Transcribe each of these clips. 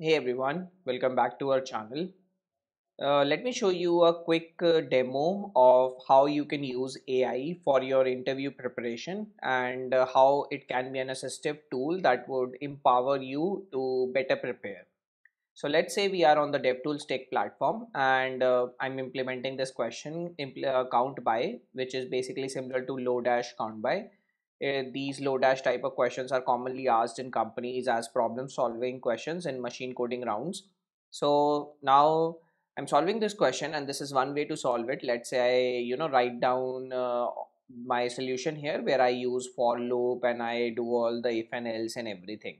Hey everyone, welcome back to our channel. Uh, let me show you a quick uh, demo of how you can use AI for your interview preparation and uh, how it can be an assistive tool that would empower you to better prepare. So let's say we are on the DevTools Tech platform and uh, I'm implementing this question uh, count by which is basically similar to Lodash count by these Lodash type of questions are commonly asked in companies as problem solving questions in machine coding rounds. So now I'm solving this question and this is one way to solve it. Let's say I, you know, write down uh, my solution here where I use for loop and I do all the if and else and everything.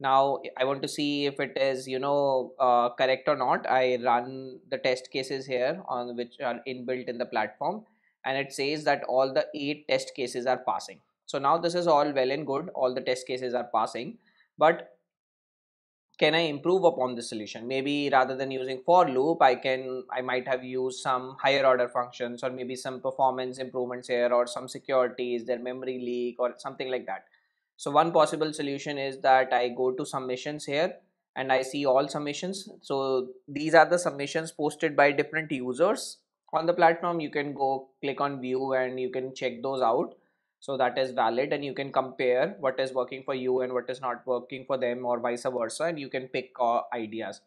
Now I want to see if it is, you know, uh, correct or not. I run the test cases here on which are inbuilt in the platform and it says that all the eight test cases are passing so now this is all well and good. All the test cases are passing. But can i improve upon the solution? Maybe rather than using for loop i can i might have used some higher order functions or maybe some performance improvements here or some security is there memory leak or something like that. So one possible solution is that i go to submissions here and i see all submissions. So these are the submissions posted by different users. On the platform you can go click on view and you can check those out so that is valid and you can compare what is working for you and what is not working for them or vice versa and you can pick uh, ideas.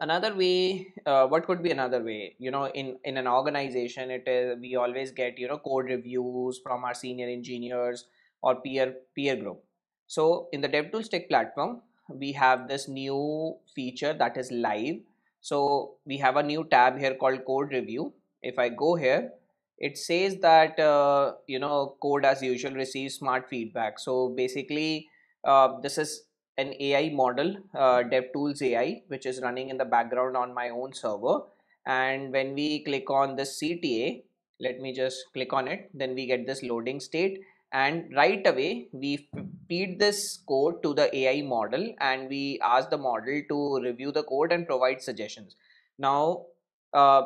Another way uh, what could be another way? You know in in an organization it is we always get you know code reviews from our senior engineers or peer peer group. So in the devtools tech platform we have this new feature that is live. So we have a new tab here called code review. If i go here it says that uh, you know code as usual receives smart feedback. So basically uh, this is an ai model uh, devtools ai which is running in the background on my own server. And when we click on this cta let me just click on it then we get this loading state. And right away we feed this code to the ai model and we ask the model to review the code and provide suggestions. Now uh,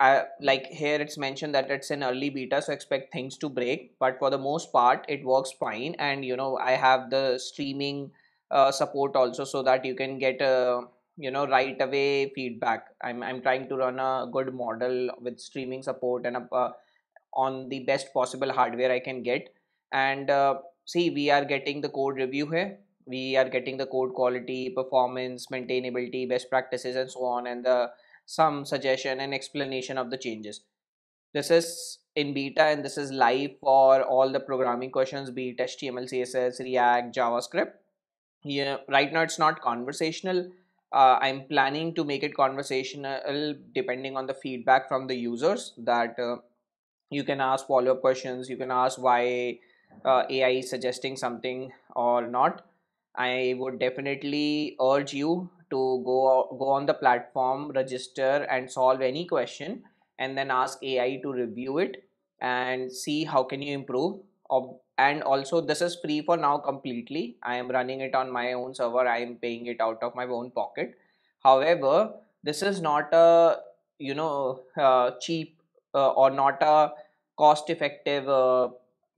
I, like here it's mentioned that it's an early beta so expect things to break but for the most part it works fine. And you know i have the streaming uh, support also so that you can get a you know right away feedback. I'm, I'm trying to run a good model with streaming support and a, uh, on the best possible hardware i can get. And uh, see we are getting the code review here. We are getting the code quality performance maintainability best practices and so on. And the some suggestion and explanation of the changes. This is in beta and this is live for all the programming questions, be it HTML, CSS, React, JavaScript. Yeah, right now it's not conversational. Uh, I'm planning to make it conversational depending on the feedback from the users that uh, you can ask follow-up questions. You can ask why uh, AI is suggesting something or not. I would definitely urge you to go go on the platform register and solve any question and then ask ai to review it and see how can you improve. And also this is free for now completely. I am running it on my own server. I am paying it out of my own pocket. However this is not a you know uh, cheap uh, or not a cost effective uh,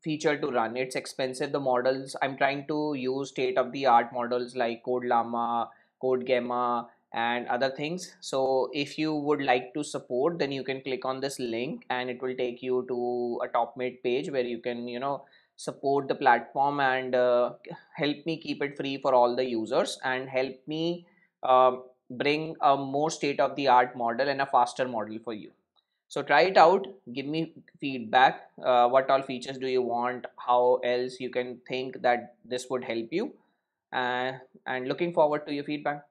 feature to run. It's expensive the models. I'm trying to use state of the art models like code llama CodeGemma and other things. So if you would like to support then you can click on this link and it will take you to a TopMate page where you can you know support the platform and uh, help me keep it free for all the users and help me uh, bring a more state of the art model and a faster model for you so try it out. Give me feedback. Uh, what all features do you want? How else you can think that this would help you? Uh, and looking forward to your feedback